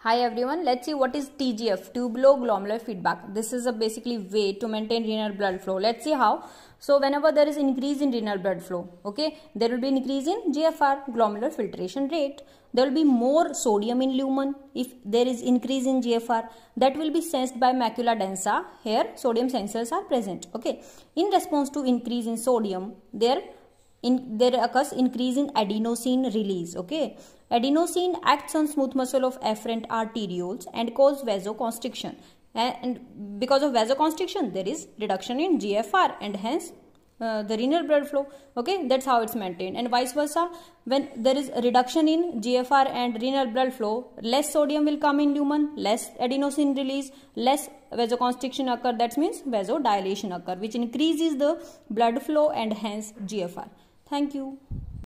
Hi everyone, let's see what is TGF, tubuloglomerular feedback. This is a basically way to maintain renal blood flow. Let's see how. So whenever there is increase in renal blood flow, okay, there will be increase in GFR, glomerular filtration rate. There will be more sodium in lumen if there is increase in GFR. That will be sensed by macula densa. Here sodium sensors are present, okay. In response to increase in sodium, there in, there occurs increase in adenosine release, okay Adenosine acts on smooth muscle of afferent arterioles and cause vasoconstriction. And because of vasoconstriction, there is reduction in GFR and hence uh, the renal blood flow. Okay, that's how it's maintained. And vice versa, when there is a reduction in GFR and renal blood flow, less sodium will come in lumen, less adenosine release, less vasoconstriction occur. That means vasodilation occur, which increases the blood flow and hence GFR. Thank you.